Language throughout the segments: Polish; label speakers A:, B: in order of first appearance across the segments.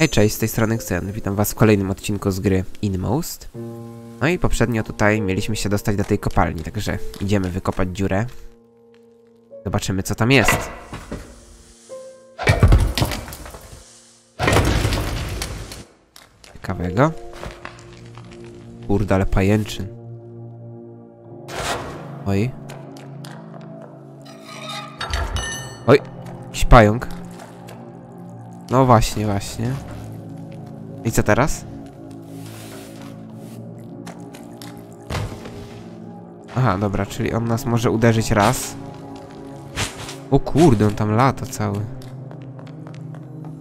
A: Hej, cześć, z tej strony Xen. Witam was w kolejnym odcinku z gry Inmost. No i poprzednio tutaj mieliśmy się dostać do tej kopalni, także idziemy wykopać dziurę. Zobaczymy, co tam jest. Ciekawego. Kurde, ale pajęczyn. Oj. Oj, jakiś pająk. No właśnie, właśnie. I co teraz? Aha, dobra, czyli on nas może uderzyć raz. O kurde, on tam lata cały.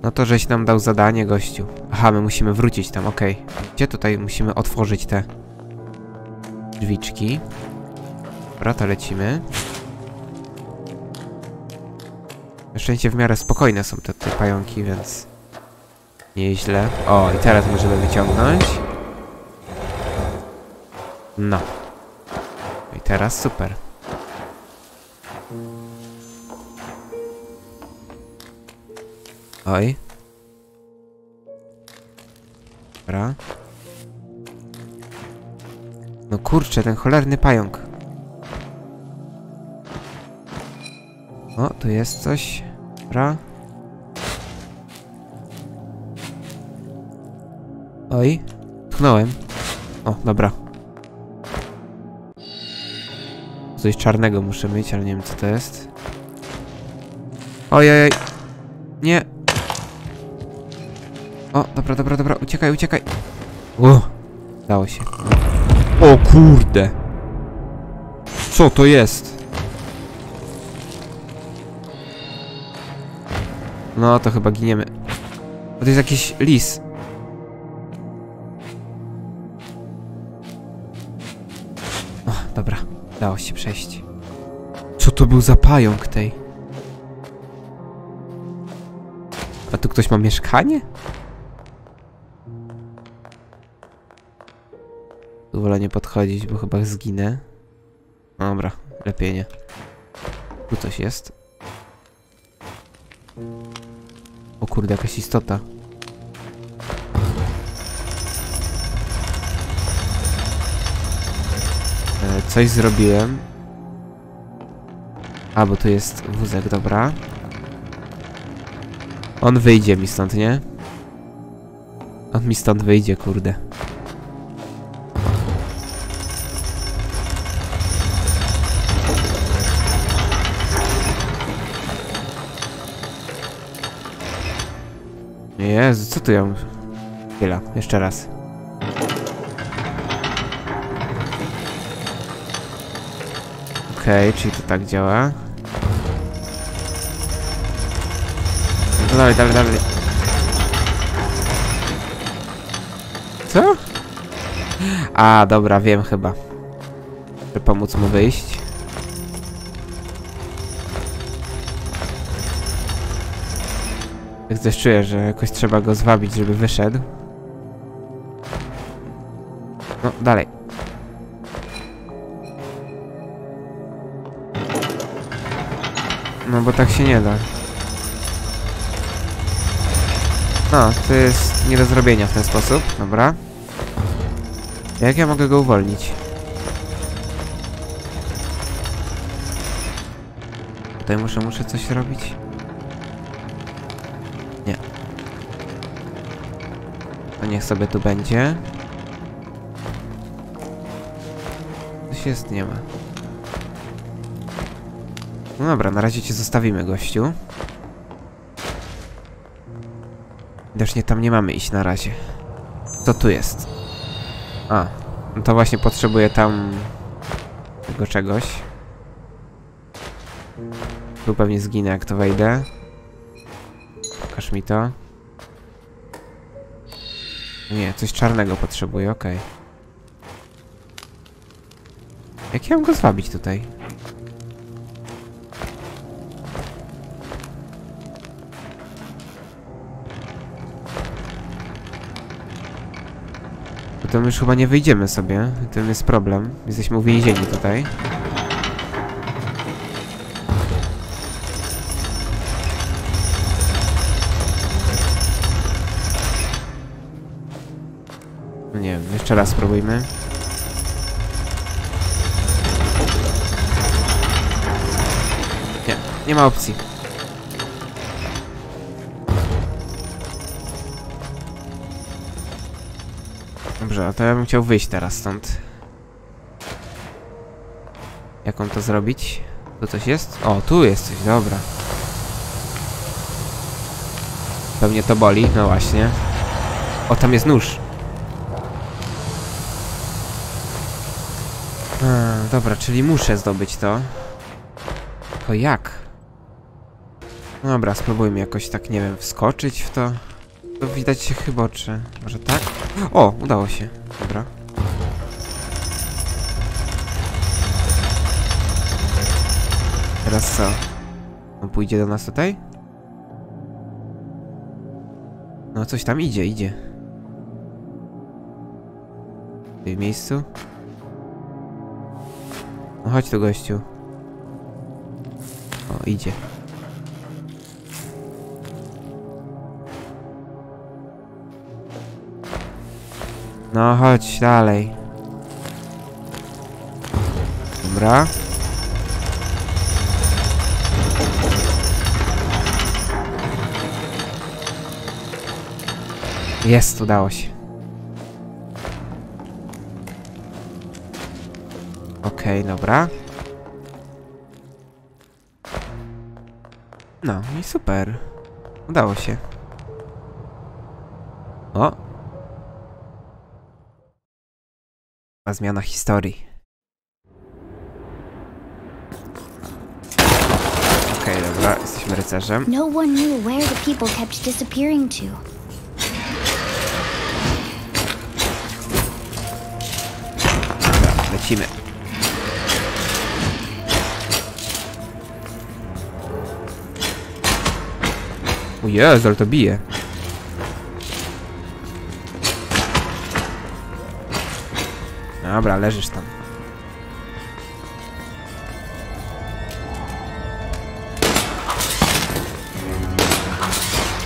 A: No to żeś nam dał zadanie, gościu. Aha, my musimy wrócić tam, okej. Gdzie tutaj musimy otworzyć te drzwiczki? Dobra, to lecimy. Na szczęście w miarę spokojne są te, te pająki, więc nieźle. O, i teraz możemy wyciągnąć. No. I teraz super. Oj. Dobra. No kurczę, ten cholerny pająk. O, tu jest coś. Dobra. Oj. Tchnąłem. O, dobra. Coś czarnego muszę mieć, ale nie wiem co to jest. Ojej. Nie. O, dobra, dobra, dobra. Uciekaj, uciekaj. O, dało się. O kurde. Co to jest? No, to chyba giniemy. To jest jakiś lis. Dało się przejść. Co to był za pająk tej? A tu ktoś ma mieszkanie? Tu wolę nie podchodzić, bo chyba zginę. Dobra, lepiej nie. Tu coś jest. O kurde, jakaś istota. Coś zrobiłem. A, bo tu jest wózek, dobra. On wyjdzie mi stąd, nie? On mi stąd wyjdzie, kurde. Jezu, co tu ją... Chwila, jeszcze raz. Okej, okay, czyli to tak działa. No dalej, dalej, dalej. Co? A, dobra, wiem chyba. Żeby pomóc mu wyjść. Tak też czuję, że jakoś trzeba go zwabić, żeby wyszedł. No, dalej. No, bo tak się nie da. No, to jest nie do zrobienia w ten sposób. Dobra. Jak ja mogę go uwolnić? Tutaj muszę, muszę coś robić. Nie. To niech sobie tu będzie. Coś jest, nie ma. No dobra, na razie cię zostawimy, gościu. Widocznie tam nie mamy iść na razie. Co tu jest? A, no to właśnie potrzebuję tam... tego czegoś. Tu pewnie zginę, jak to wejdę. Pokaż mi to. Nie, coś czarnego potrzebuję, okej. Okay. Jak ja mam go zwabić tutaj? Potem już chyba nie wyjdziemy sobie. Tym jest problem. Jesteśmy uwięzieni tutaj. No nie wiem, jeszcze raz spróbujmy. Nie, nie ma opcji. Dobrze, to ja bym chciał wyjść teraz stąd. Jak on to zrobić? Tu coś jest? O, tu jest coś, dobra. Pewnie to boli, no właśnie. O, tam jest nóż. A, dobra, czyli muszę zdobyć to. To jak? Dobra, spróbujmy jakoś tak, nie wiem, wskoczyć w to. To widać się chyba, czy... Może tak? O, udało się. Dobra. Teraz co? On pójdzie do nas tutaj? No coś tam idzie, idzie. W miejscu? No chodź tu gościu. O, idzie. No chodź dalej. Dobra. Jest, udało się. Okej, dobra. No i super. Udało się. O! A zmiana historii. Okej, dobra, jesteśmy rycerzem.
B: No one knew where the people kept disappearing to.
A: Dobra, lecimy. O Jezu, ale to bije. Dobra, leżysz tam.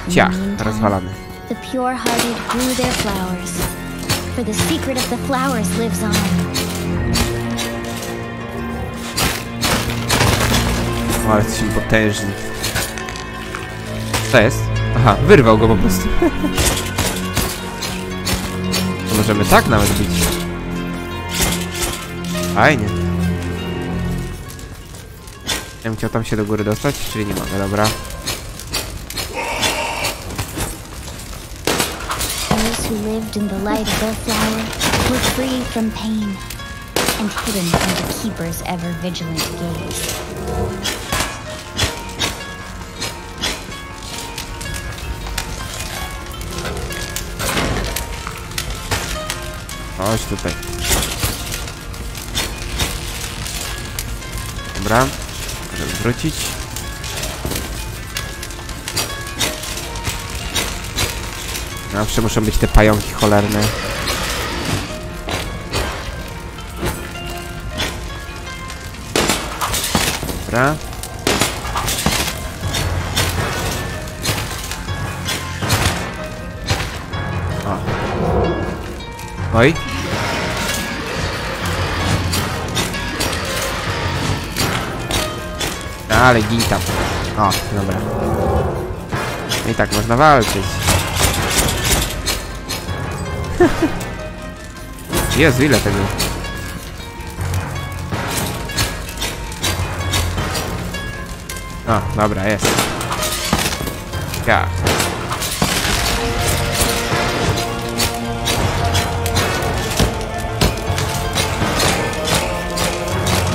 A: Ciach, rozwalamy.
B: The pure-hearted grew their flowers. For the secret of the flowers lives on.
A: O, ale jesteśmy potężni. Co jest? Aha, wyrwał go po prostu. Możemy tak nawet bić. Fajnie. Ja bym chciał tam się do góry dostać, czyli nie mogę, dobra.
B: Those who lived in the light of their flower were free from pain and hidden from the keeper's ever vigilant gaze.
A: Chodź tutaj. Dobra. Możemy wrócić. Zawsze muszą być te pająki cholerne. Dobra. Oj. Ale gin tam. O, dobra. I tak można walczyć. Jezu, ile tego? O, dobra, jest. Ja.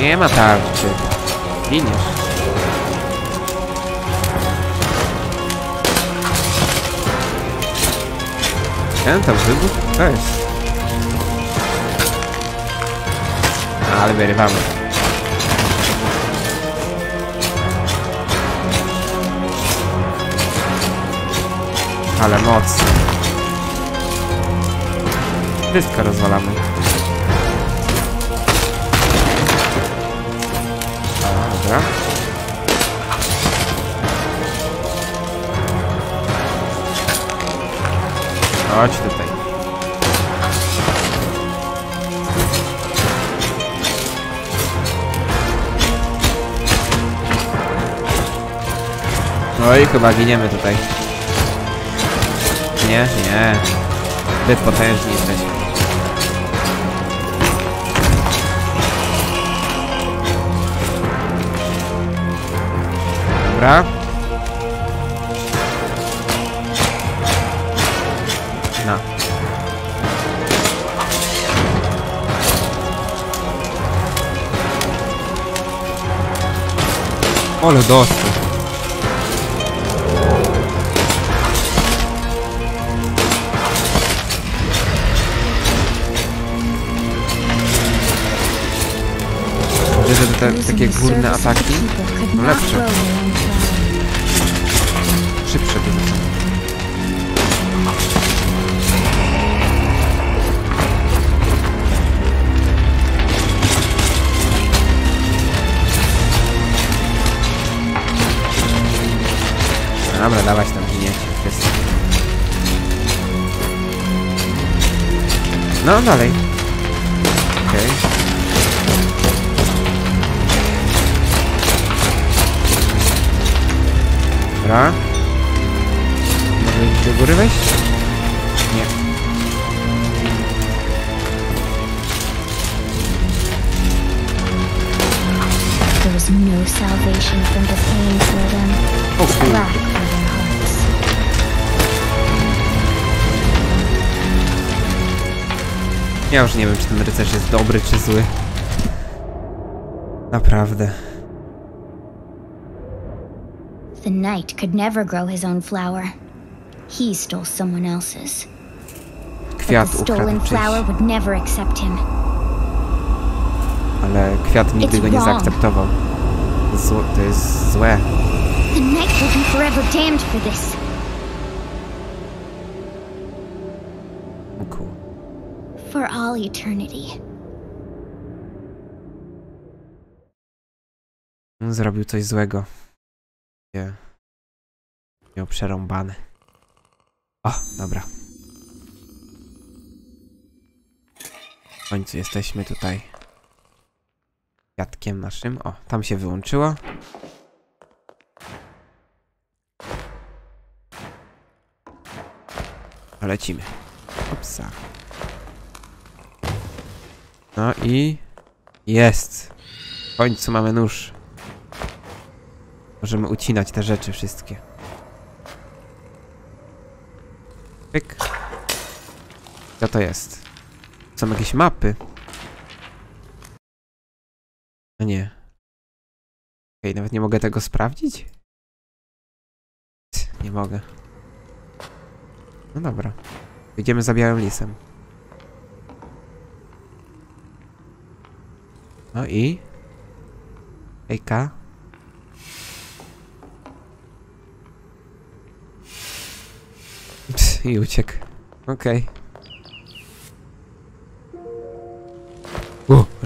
A: Nie ma tarczy. Giniesz. Ten tam wybuch? To jest. Ale wyrywamy. Ale mocno. Wszystko rozwalamy. A, dobra. Chodź tutaj. No i chyba giniemy tutaj. Nie, nie. Ty potężny jesteś. Dobra. Ale dostał. Że te takie górne ataki
B: not
A: lepsze. Dobra, dawać tam wszyscy. No, dalej. Okej. Dobra. Mogę do góry wejść? Nie.
B: There was no salvation from the pain for them.
A: O kurde. Ja już nie wiem, czy ten rycerz jest dobry, czy zły. Naprawdę.
B: The knight could never grow his own flower. He stole someone else's.
A: Kwiat ukradł
B: flower would never accept him.
A: ale kwiat nigdy go nie zaakceptował. To jest złe.
B: The knight will be forever damned for this. For all eternity.
A: Zrobił coś złego. Nie. Miał przerąbane. O, dobra. W końcu jesteśmy tutaj. Kwiatkiem naszym. O, tam się wyłączyło. Lecimy. Opsa. No i... Jest! W końcu mamy nóż. Możemy ucinać te rzeczy wszystkie. Pyk. Co to jest? Są jakieś mapy? No nie. Okej, nawet nie mogę tego sprawdzić? Nie mogę. No dobra. Idziemy za białym lisem. No i... Ejka. Ps, I uciekł. Okej. Okay.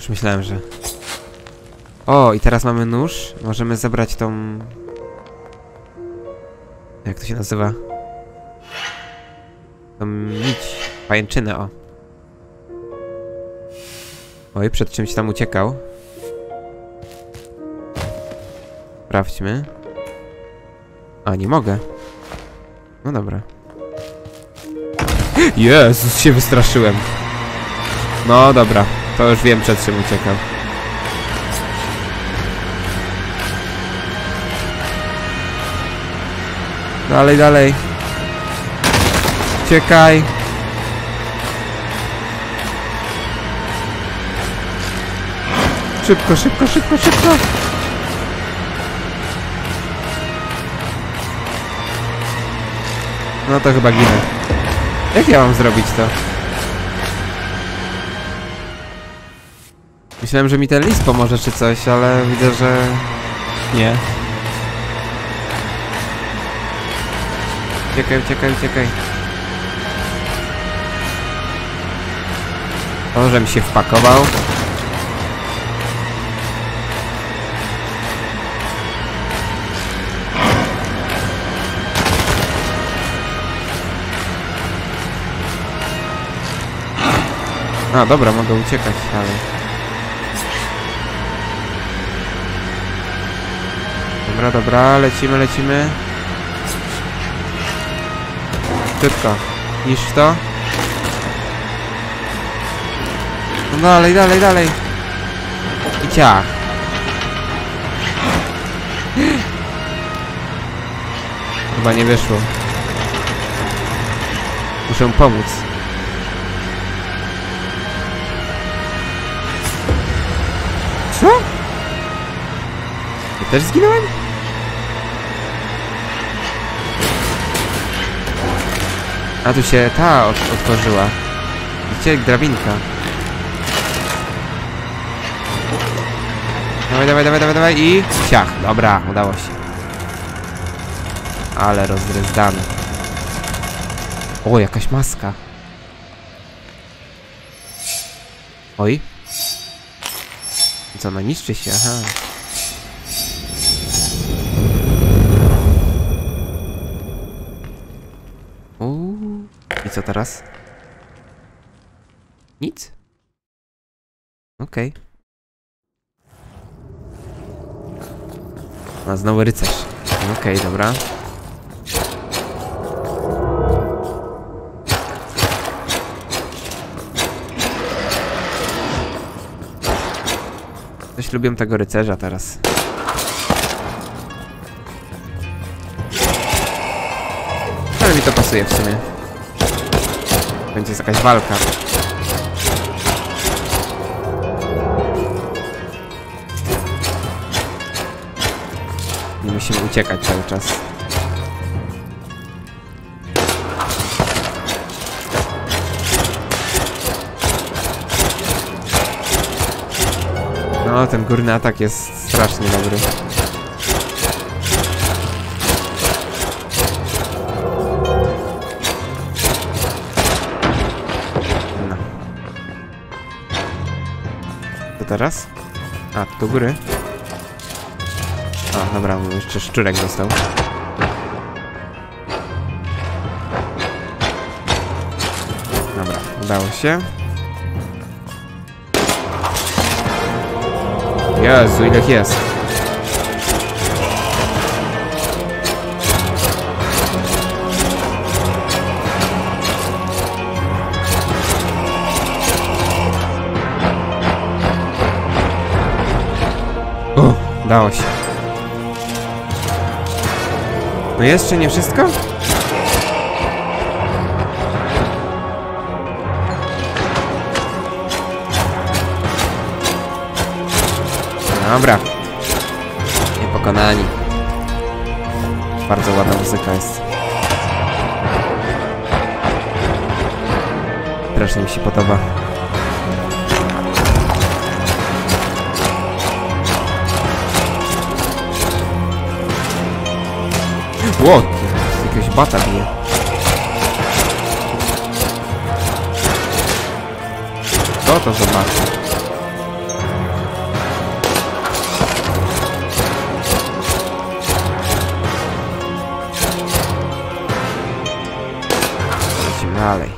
A: Już myślałem, że... O, i teraz mamy nóż. Możemy zebrać tą... Jak to się nazywa? Tą nić. Pajęczynę, o. Oj, przed czymś tam uciekał. Sprawdźmy. A, nie mogę. No dobra. Jezus, się wystraszyłem. No dobra, to już wiem przed czym uciekał. Dalej, dalej. Uciekaj. Szybko, szybko, szybko, szybko. No to chyba ginę. Jak ja mam zrobić to? Myślałem, że mi ten list pomoże czy coś, ale widzę, że nie. Uciekaj, uciekaj, uciekaj. O, że mi się wpakował. A, dobra, mogę uciekać, ale... Dobra, dobra, lecimy, lecimy. Szybciutko. Niż to. No dalej, dalej, dalej. I ciach. Chyba nie wyszło. Muszę pomóc. Co? Ja też zginąłem? A tu się ta ot otworzyła. Gdzie drabinka? Dawaj, dawaj, dawaj, dawaj, dawaj i... Ciach, dobra, udało się. Ale rozdryzdany. O, jakaś maska. Oj. Co, no niszczy się, aha. Uuu. I co teraz? Nic? Okej. A znowu rycerz. Okej, dobra. Coś lubię tego rycerza teraz. Ale mi to pasuje w sumie. Będzie jakaś walka. I musimy uciekać cały czas. No, ten górny atak jest strasznie dobry. No. Co teraz? A, tu do góry. A, dobra, jeszcze szczurek został. Dobra, udało się. Jezu, ile jest. O, udało się. No jeszcze nie wszystko? Dobra. Niepokonani. Bardzo ładna muzyka jest. Strasznie mi się podoba. Ło! Jakiegoś bata bije. Co to za bata? Dalej.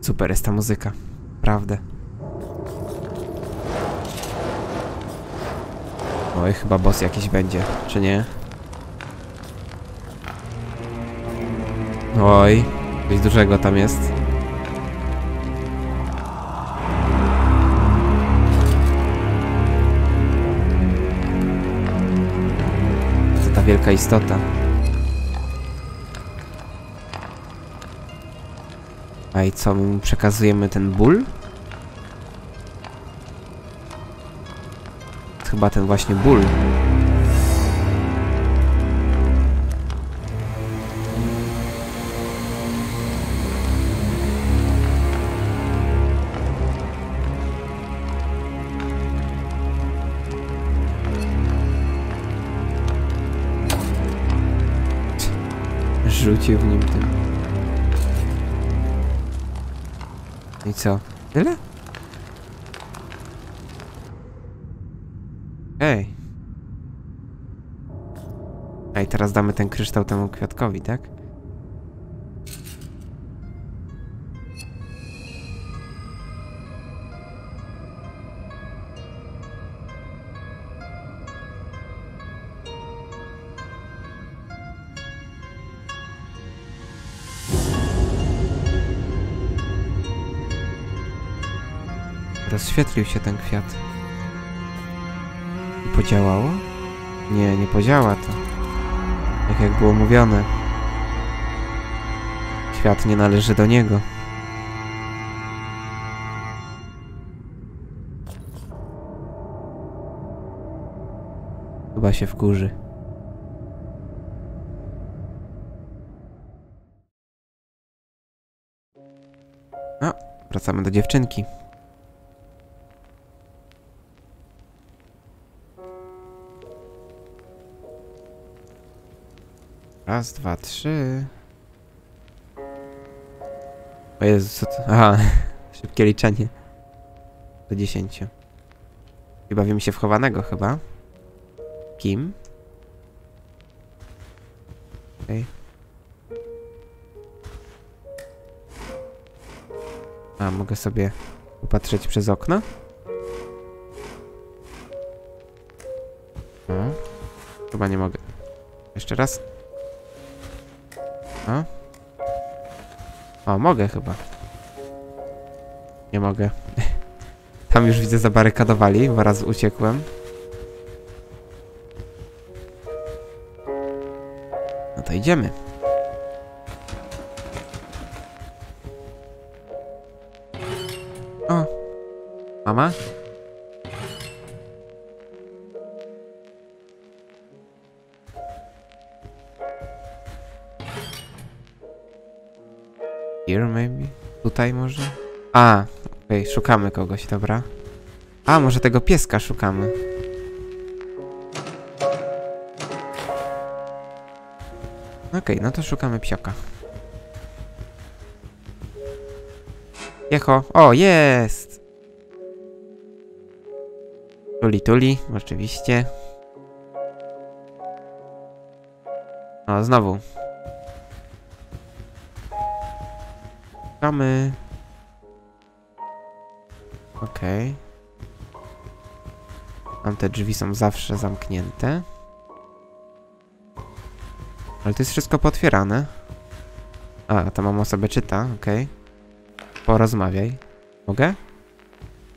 A: Super jest ta muzyka. Prawdę. Oj, chyba boss jakiś będzie, czy nie? Oj, coś dużego tam jest. To ta wielka istota. A i co, mu przekazujemy ten ból? Chyba ten właśnie ból. Rzucił w nim tym. I co? Tyle? Ej. Ej, teraz damy ten kryształ temu kwiatkowi, tak? Rozświetlił się ten kwiat. I podziałało? Nie, nie podziała to. Tak jak było mówione. Kwiat nie należy do niego. Chyba się wkurzy. A, wracamy do dziewczynki. Raz, dwa, trzy. O Jezu, co to? Aha, szybkie liczenie. Do dziesięciu. I bawimy się w chowanego chyba. Kim? Okej. A, mogę sobie popatrzeć przez okno? O, chyba nie mogę. Jeszcze raz. O. O, mogę chyba. Nie mogę. Tam już widzę zabarykadowali, bo raz uciekłem. No to idziemy. O. Mama? Here maybe? Tutaj może? A, okej, szukamy kogoś, dobra. A, może tego pieska szukamy. Okej, no to szukamy psioka. Jecho. O, jest! Tuli, tuli, oczywiście. O, znowu. Szukamy. Okej. Tam te drzwi są zawsze zamknięte. Ale to jest wszystko potwierane. A, ta mama sobie czyta, okej. Porozmawiaj. Mogę?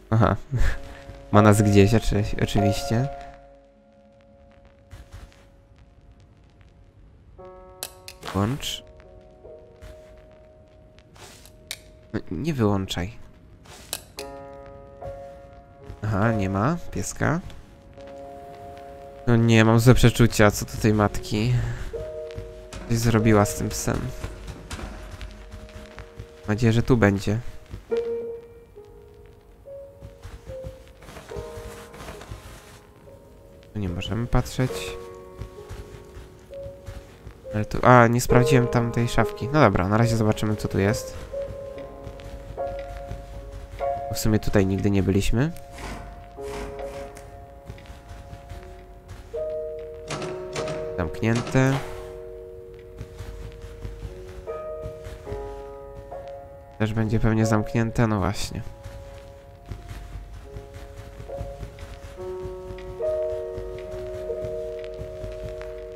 A: Aha. Ma nas gdzieś, oczy, oczywiście. Włącz. No, nie wyłączaj. Aha, nie ma pieska. No nie, mam złe przeczucia co do tej matki. Coś zrobiła z tym psem. Mam nadzieję, że tu będzie. Tu nie możemy patrzeć. Ale tu... A, nie sprawdziłem tam tej szafki. No dobra, na razie zobaczymy co tu jest. W sumie tutaj nigdy nie byliśmy. Zamknięte. Też będzie pewnie zamknięte, no właśnie.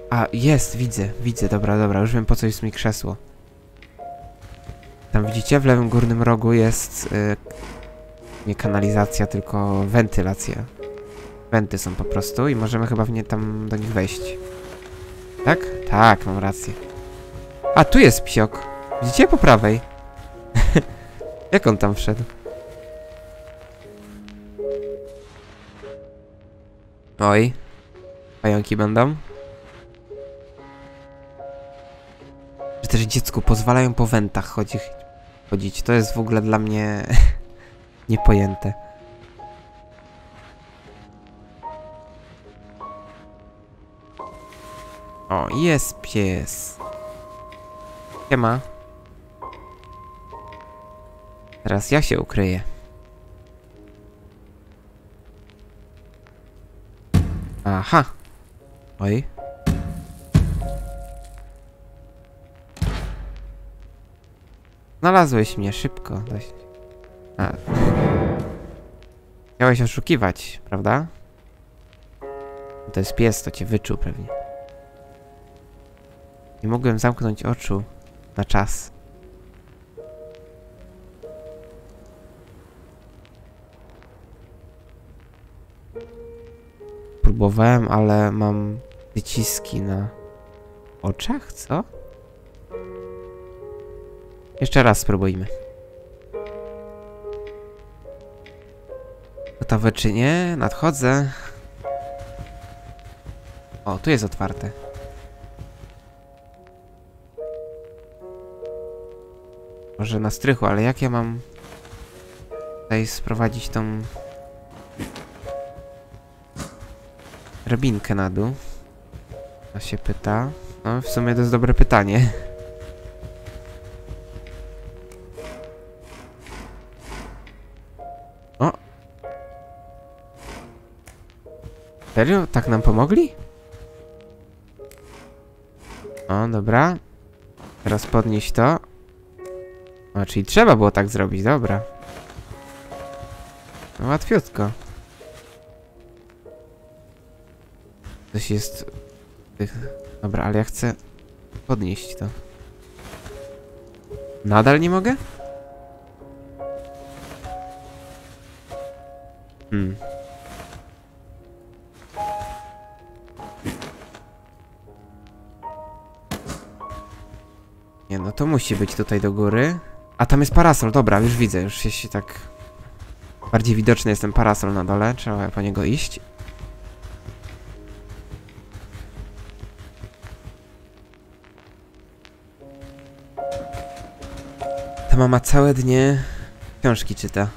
A: A, jest, widzę, widzę, dobra, dobra, już wiem po co jest mi krzesło. Tam widzicie, w lewym górnym rogu jest y, nie kanalizacja, tylko wentylacja. Wenty są po prostu i możemy chyba w nie tam do nich wejść. Tak? Tak, mam rację. A, tu jest psiok. Widzicie po prawej? Jak on tam wszedł? Oj. Pająki będą? Że też dziecku pozwalają po wentach chodzić. To jest w ogóle dla mnie niepojęte. O, jest pies. Siema. Teraz ja się ukryję. Aha. Oj. Znalazłeś mnie szybko dość. Tak. A. Chciałeś oszukiwać, prawda? To jest pies, to cię wyczuł pewnie. Nie mogłem zamknąć oczu na czas. Próbowałem, ale mam wyciski na oczach, co? Jeszcze raz spróbujmy. Gotowe czy nie? Nadchodzę. O, tu jest otwarte. Może na strychu, ale jak ja mam tutaj sprowadzić tą drabinkę na dół? To się pyta. No, w sumie to jest dobre pytanie. Serio? Tak nam pomogli? O, dobra. Teraz podnieść to. O, czyli trzeba było tak zrobić, dobra. No, łatwiutko. Coś jest... Dobra, ale ja chcę podnieść to. Nadal nie mogę? Hmm. To musi być tutaj do góry. A tam jest parasol, dobra, już widzę, już się, tak... Bardziej widoczny jest ten parasol na dole, trzeba po niego iść. Ta mama całe dnie książki czyta.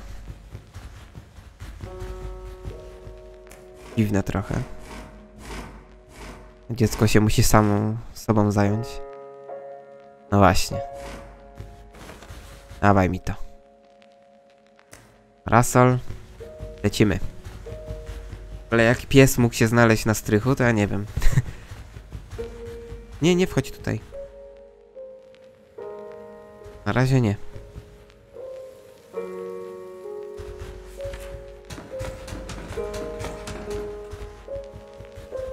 A: Dziwne trochę. Dziecko się musi samą sobą zająć. No właśnie. Dawaj mi to. Rasol. Lecimy. Ale jak pies mógł się znaleźć na strychu, to ja nie wiem. nie, nie wchodź tutaj. Na razie nie.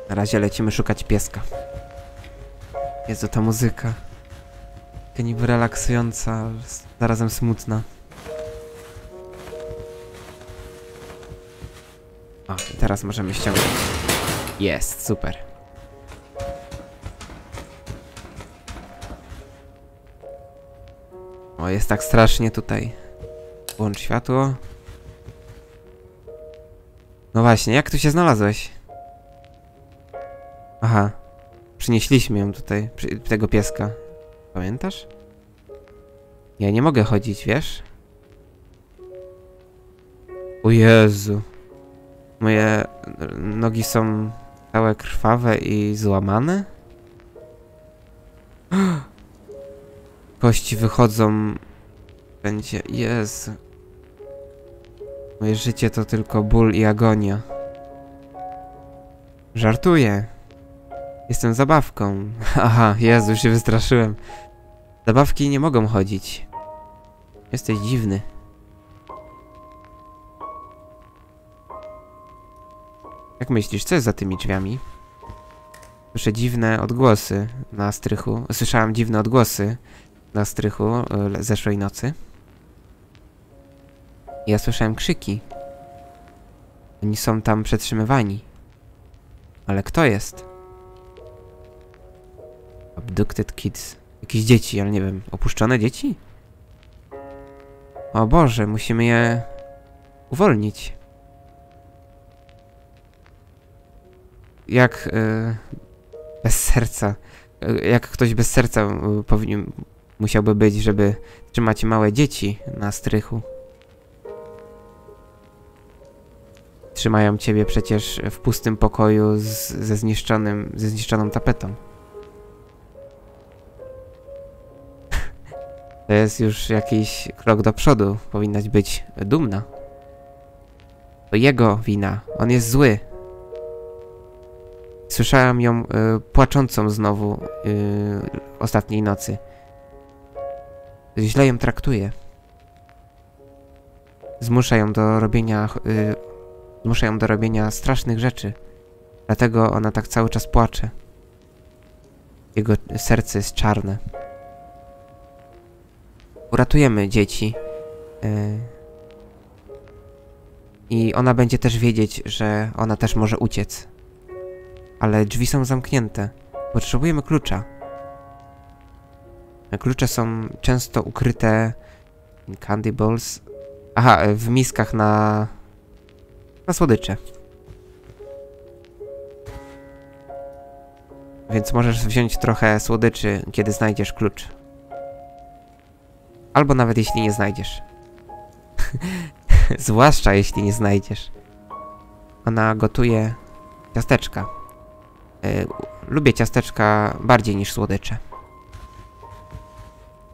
A: Na razie lecimy szukać pieska. Jezu, ta muzyka. Taka niby relaksująca, zarazem smutna. O, teraz możemy ściągnąć. Jest, super. O, jest tak strasznie tutaj. Włącz światło. No właśnie, jak tu się znalazłeś? Aha. Przynieśliśmy ją tutaj, tego pieska. Pamiętasz? Ja nie mogę chodzić, wiesz? O Jezu. Moje nogi są całe krwawe i złamane? Kości wychodzą. Będzie. Jezu. Moje życie to tylko ból i agonia. Żartuję. Jestem zabawką. Aha, Jezu, się wystraszyłem. Zabawki nie mogą chodzić. Jesteś dziwny. Jak myślisz, co jest za tymi drzwiami? Słyszę dziwne odgłosy na strychu. Słyszałam dziwne odgłosy na strychu e, zeszłej nocy. Ja słyszałem krzyki. Oni są tam przetrzymywani. Ale kto jest? Abducted kids. Jakieś dzieci, ale nie wiem. Opuszczone dzieci? O Boże, musimy je uwolnić. Jak e, bez serca. e, jak ktoś bez serca e, powinien, musiałby być, żeby trzymać małe dzieci na strychu. Trzymają ciebie przecież w pustym pokoju z, ze zniszczonym, ze zniszczoną tapetą. To jest już jakiś krok do przodu. Powinnaś być dumna. To jego wina. On jest zły. Słyszałam ją y, płaczącą znowu y, ostatniej nocy. Źle ją traktuje. Zmusza ją do robienia. Y, zmusza ją do robienia strasznych rzeczy. Dlatego ona tak cały czas płacze. Jego serce jest czarne. Uratujemy dzieci. Y, I ona będzie też wiedzieć, że ona też może uciec. Ale drzwi są zamknięte. Potrzebujemy klucza. Klucze są często ukryte candy balls. Aha, w miskach na... na słodycze. Więc możesz wziąć trochę słodyczy, kiedy znajdziesz klucz. Albo nawet jeśli nie znajdziesz. Zwłaszcza jeśli nie znajdziesz. Ona gotuje ciasteczka. Y, lubię ciasteczka bardziej niż słodycze.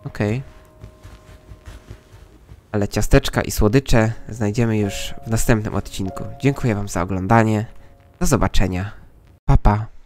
A: Okej. Ale ciasteczka i słodycze znajdziemy już w następnym odcinku. Dziękuję Wam za oglądanie. Do zobaczenia. Pa pa.